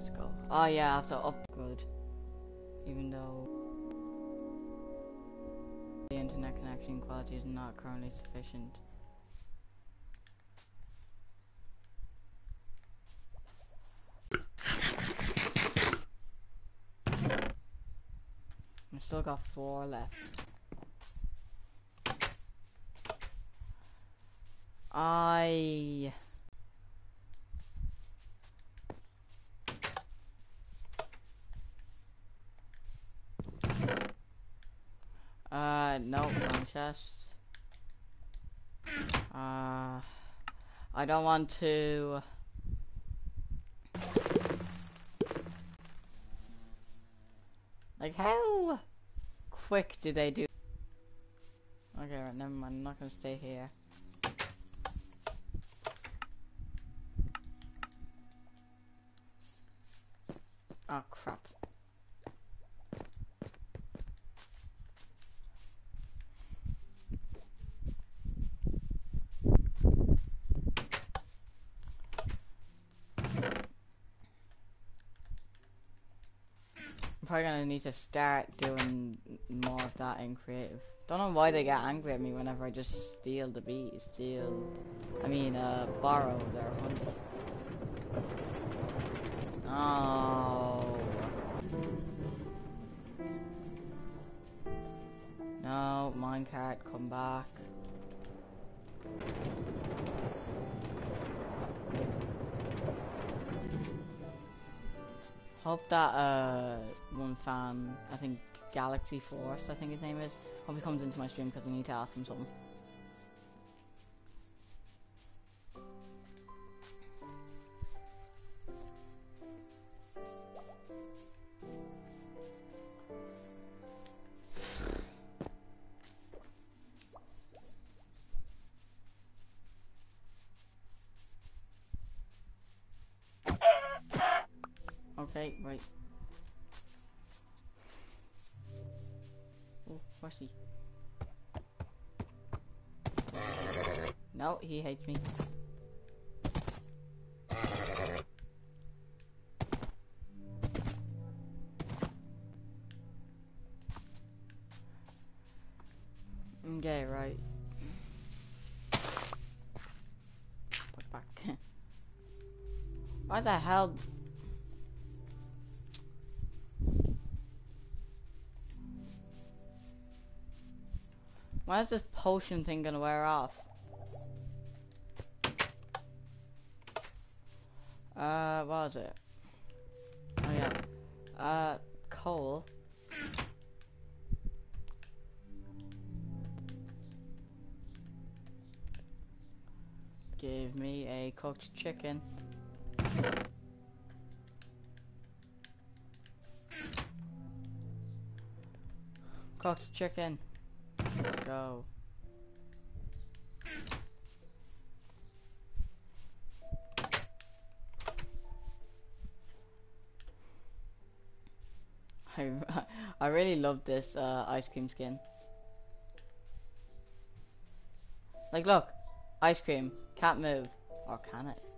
let's go. Oh yeah, I have to upgrade. Even though the internet connection quality is not currently sufficient. I still got four left. I Uh, no, wrong chest. Uh, I don't want to. Like, how quick do they do? Okay, right, never mind. I'm not gonna stay here. Oh crap. Probably gonna need to start doing more of that in creative. Don't know why they get angry at me whenever I just steal the bees, steal, I mean, uh, borrow their honey. Oh. No, minecart, come back. Hope that uh one fan, I think Galaxy Force, I think his name is, hope he comes into my stream because I need to ask him something. Hates me. Okay, right. Put back. Why the hell Why is this potion thing gonna wear off? Uh, what was it? Oh yeah. Uh, coal. Give me a cooked chicken. Cooked chicken. Let's go. I, I really love this uh, ice cream skin. Like, look, ice cream can't move, or can it?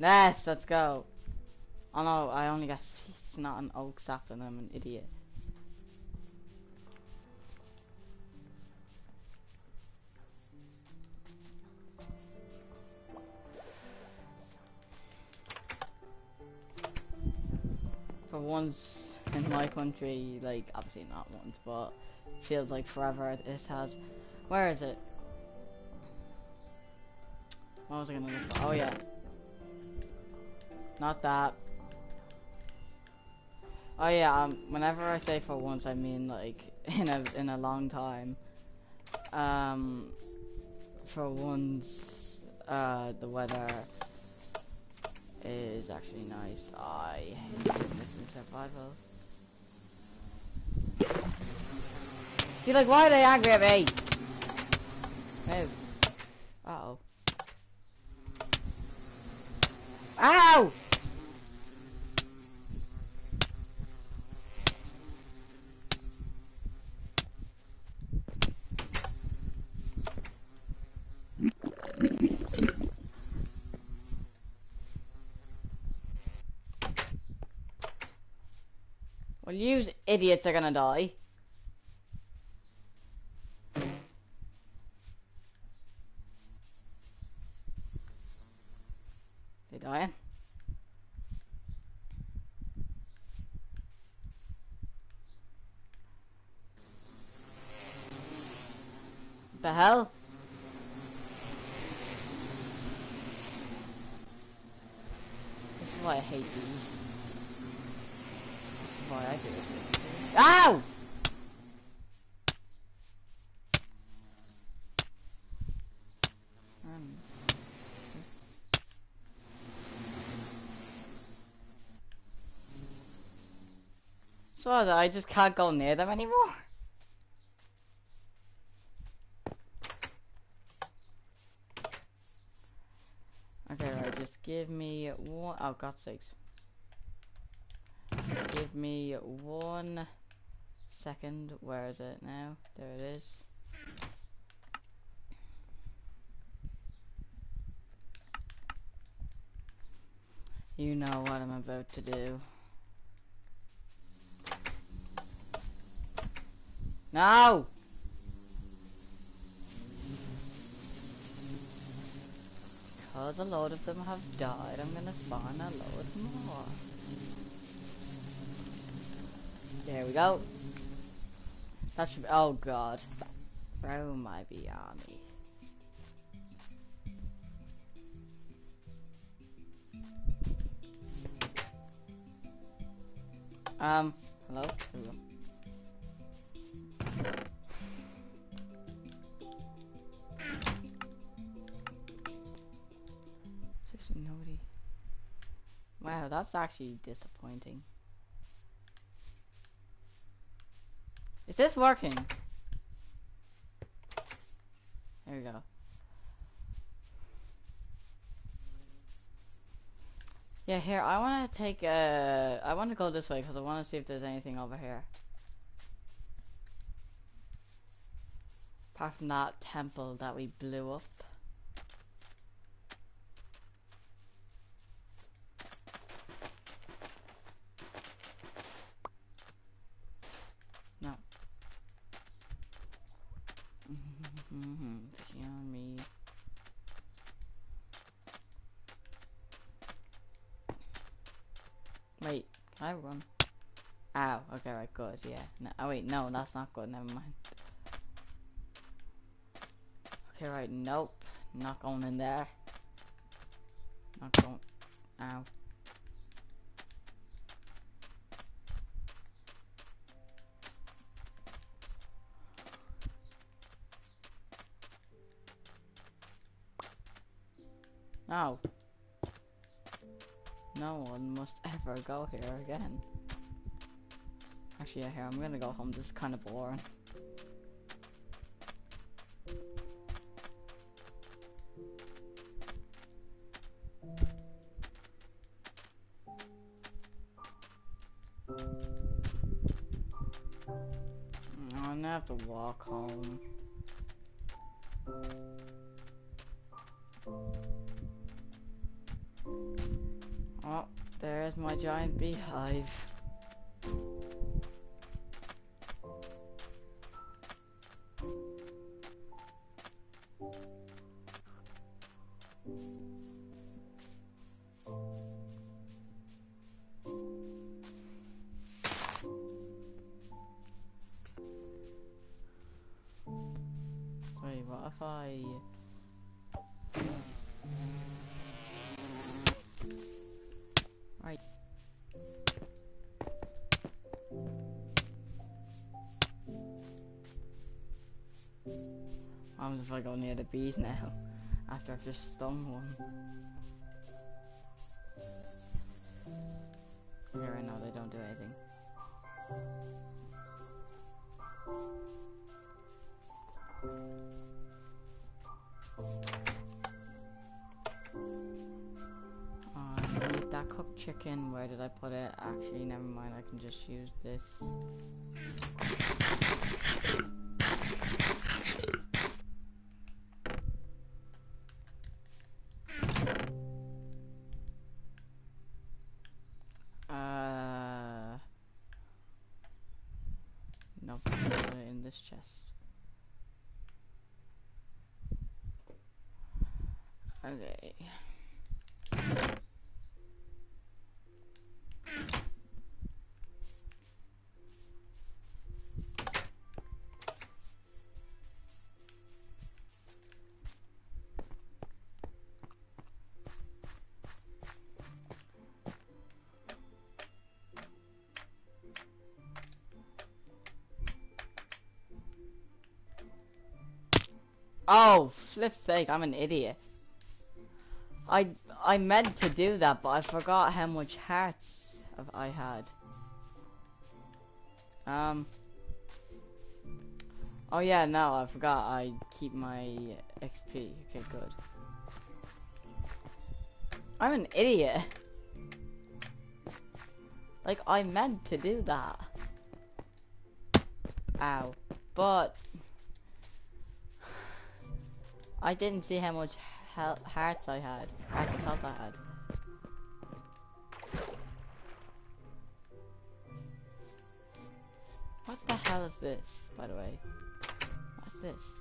Yes, let's go. Oh no, I only got seeds, not an oak sapling, I'm an idiot. For once in my country, like, obviously not once, but feels like forever this has. Where is it? What was I gonna look for? Oh yeah. Not that. Oh yeah, um, whenever I say for once, I mean like in a in a long time. Um, for once, uh, the weather is actually nice. I hate in survival. See, like, why are they angry at me? Move. Uh oh. Ow! You idiots are gonna die. They dying? The hell? This is why I hate these. This is why I do it. Ow! Um. So I just can't go near them anymore. Okay, right, just give me one, oh God's sakes. Give me one second, where is it now? There it is. You know what I'm about to do. No! Because a lot of them have died, I'm gonna spawn a lot more. There we go. That should bee, oh god. Where my be army? Um, hello? Wow, that's actually disappointing. Is this working? There we go. Yeah, here, I want to take, uh, I want to go this way because I want to see if there's anything over here. Apart from that temple that we blew up. No. Fishing on me. Wait, can I run? Ow, yeah. No, oh wait, no, that's not good, never mind. Okay, right, nope. Not going in there. Not going. Ow. No. No one must ever go here again. Actually, yeah, here, I'm gonna go home. This is kind of boring. Mm, I'm gonna have to walk home. Oh, there's my giant beehive. Wait, what if I... I... I'm just like go near the bees now, after I've just stung one. Okay, right now they don't do anything. Chicken. Where did I put it? Actually, never mind. I can just use this. Uh, it in this chest. Okay. Oh, flip's sake, I'm an idiot. I I meant to do that, but I forgot how much hearts I had. Um. Oh yeah, no, I forgot. I keep my XP. Okay, good. I'm an idiot. Like I meant to do that. Ow. But I didn't see how much hearts I had. I health I had. What the hell is this, by the way? What's this?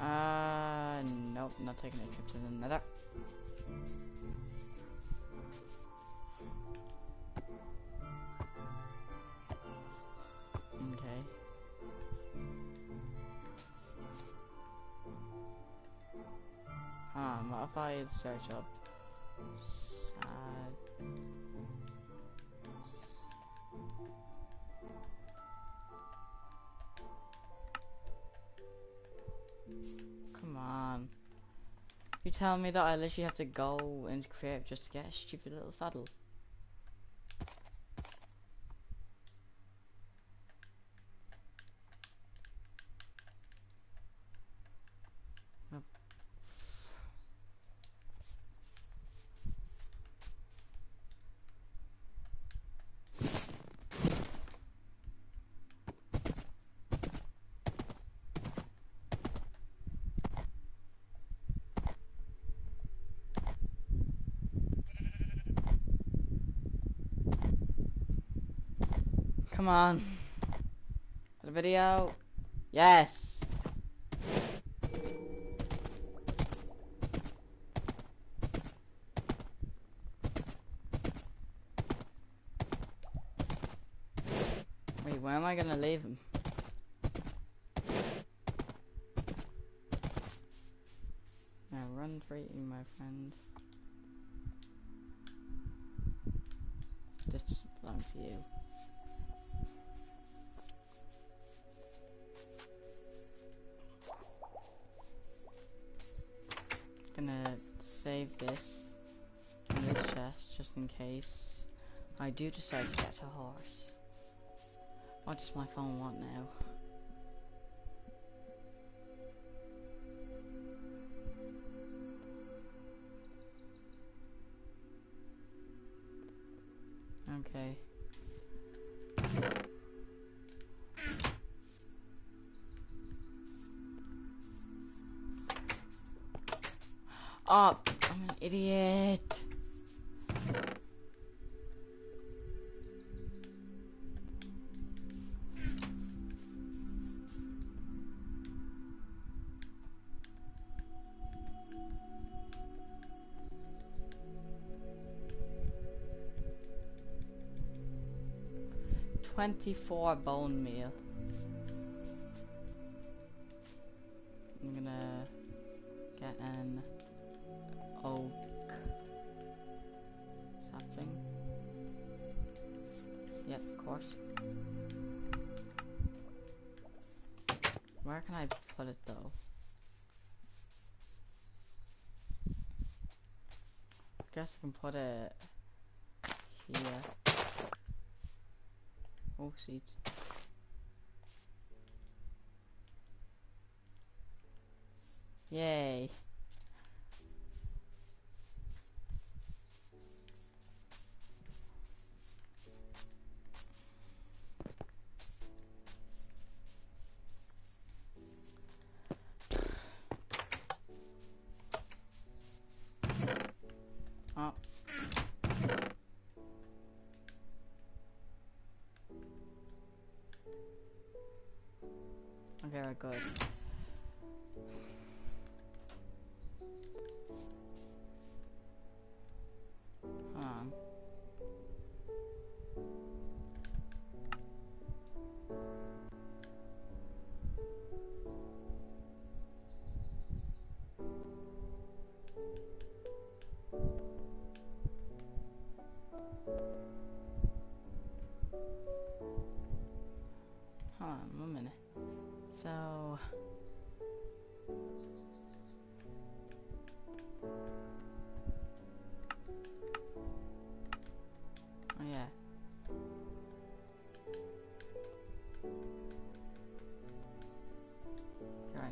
Uh, nope, not taking a trip to the nether. Okay. What if I search up Telling me that I literally have to go and creative just to get a stupid little saddle? Come on. The video. Yes. Case I do decide to get a horse. What does my phone want now? Okay. Oh, I'm an idiot. Twenty-four bone meal. I'm gonna get an oak something. Yep, of course. Where can I put it though? guess I can put it here. Oh, seats. We're good.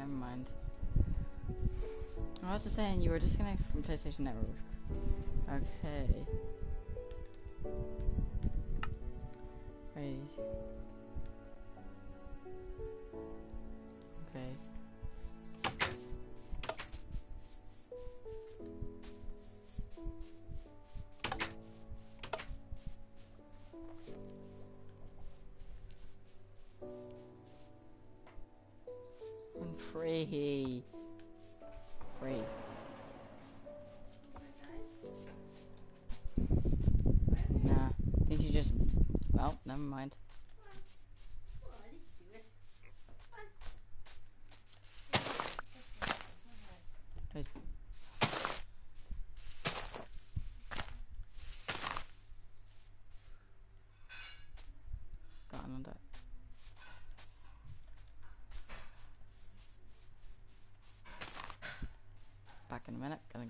Never mind. I was just saying you were disconnected from PlayStation Network. Okay. Hey. I'm free. Nah. Think you just. Well, never mind. Guys. Got another. Back in a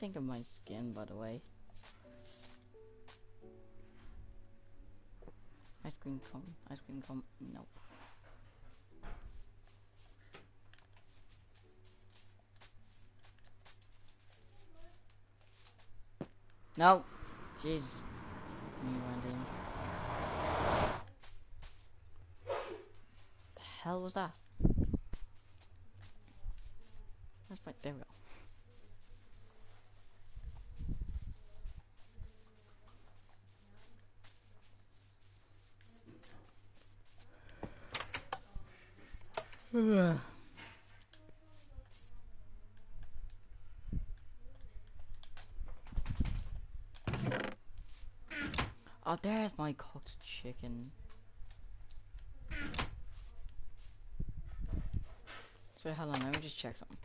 think of my skin, by the way? Ice cream cone, ice cream cone, no. No! Jeez. Me in. The hell was that? That's right, there we go. Oh, there's my cooked chicken. So hold on, let me just check something.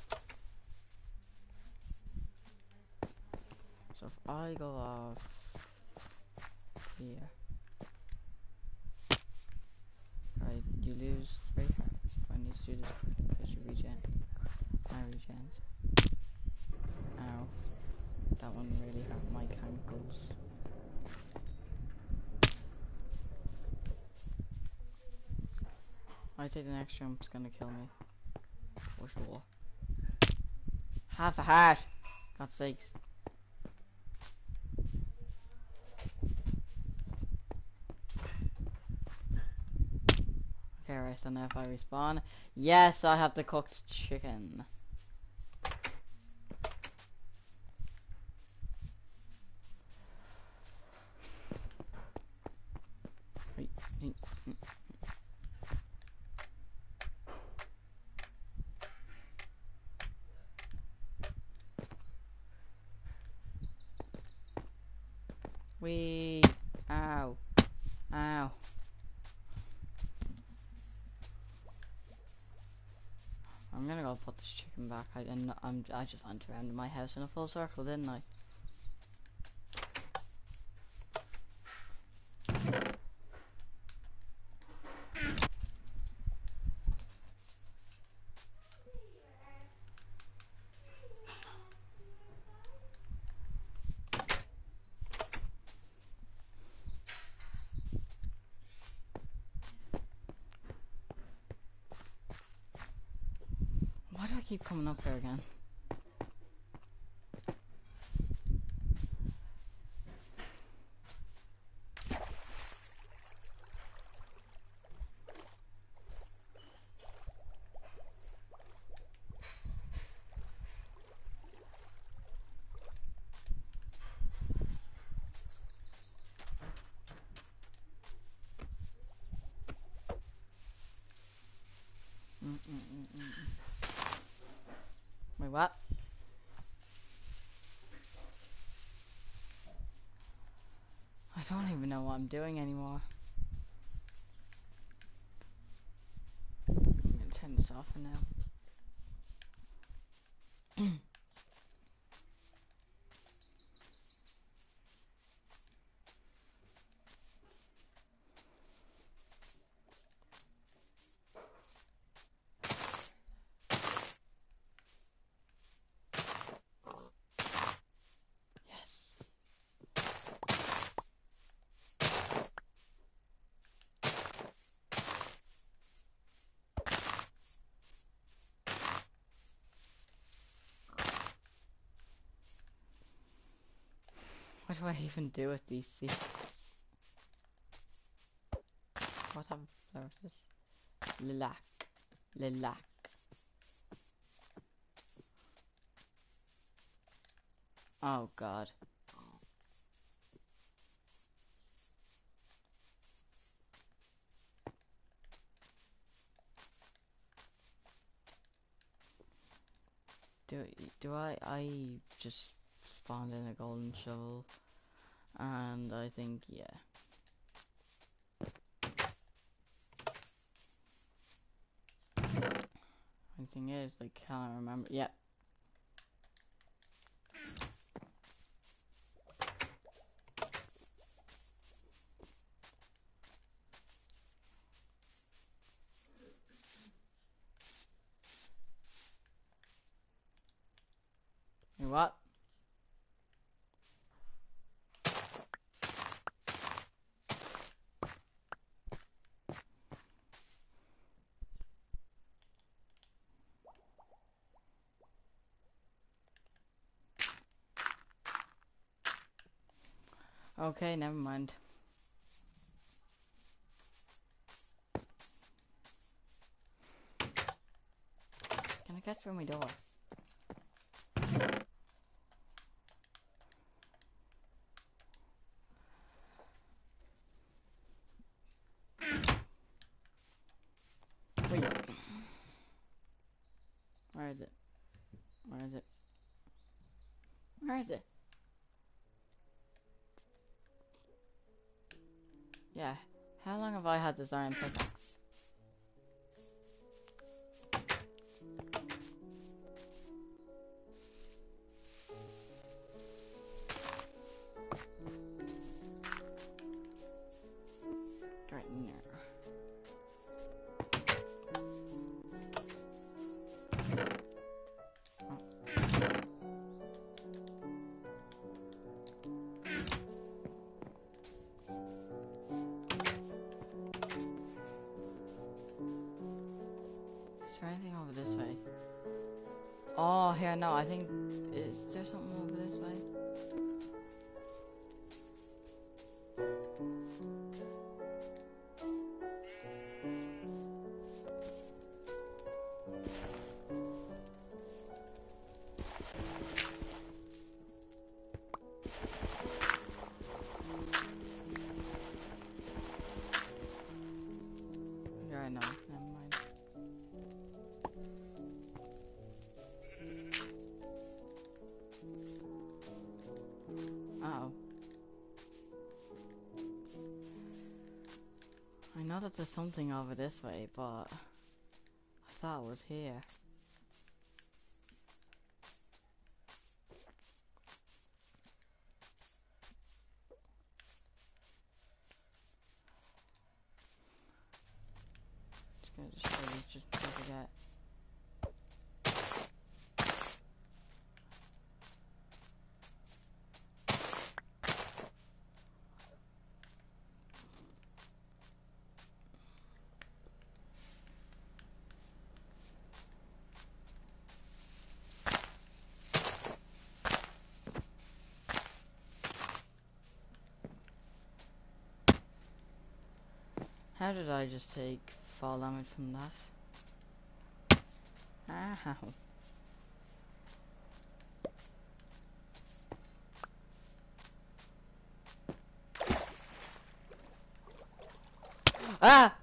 So if I go off here, right, you lose three hearts. To do this quickly because you regen. I regen. Ow. That one really hurt my ankles. I think the next jump's gonna kill me. For sure. Half a heart. God's sakes. So now if I respawn. Yes, I have the cooked chicken. Hey, hey, mm. Wee. Ow. Ow. I'm gonna go put this chicken back. I and I'm I just went around my house in a full circle, didn't I? Keep coming up here again? What? I don't even know what I'm doing anymore. I'm gonna turn this off for now. do I even do with these seeds? What type of flower is this? Lilac. Lilac. Oh god. Do do I I just spawned in a golden shovel and I think yeah. The thing is I can't remember yep. What? Okay, never mind. Can I get through my door? Wait. Where is it? Where is it? Where is it? Yeah. How long have I had this iron pickaxe? There's something over this way, but I thought it was here. Just gonna destroy these just to forget. How did I just take fall damage from that? Ow. Ah!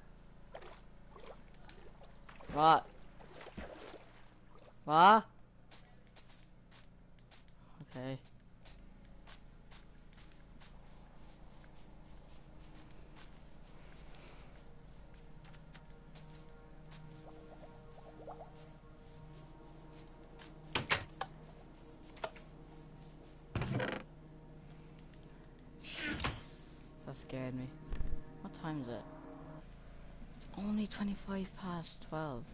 Me. What time is it? It's only 25 past 12.